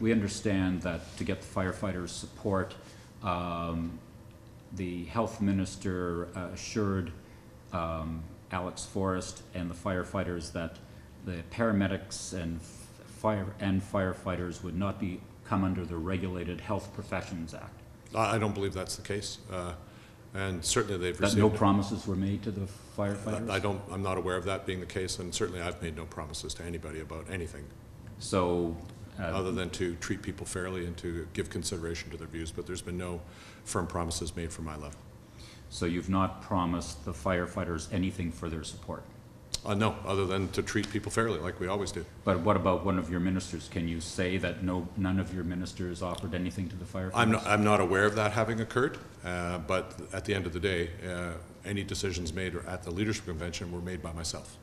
we understand that to get the firefighters' support, um, the health minister uh, assured um, Alex Forrest and the firefighters that the paramedics and fire, and firefighters would not be, come under the Regulated Health Professions Act. I don't believe that's the case, uh, and certainly they've That no promises were made to the firefighters. I don't. I'm not aware of that being the case, and certainly I've made no promises to anybody about anything, So, other than to treat people fairly and to give consideration to their views, but there's been no firm promises made from my level. so you've not promised the firefighters anything for their support? Uh, no, other than to treat people fairly, like we always do. But what about one of your ministers? Can you say that no, none of your ministers offered anything to the firefighters? I'm not, I'm not aware of that having occurred, uh, but at the end of the day, uh, any decisions made at the leadership convention were made by myself.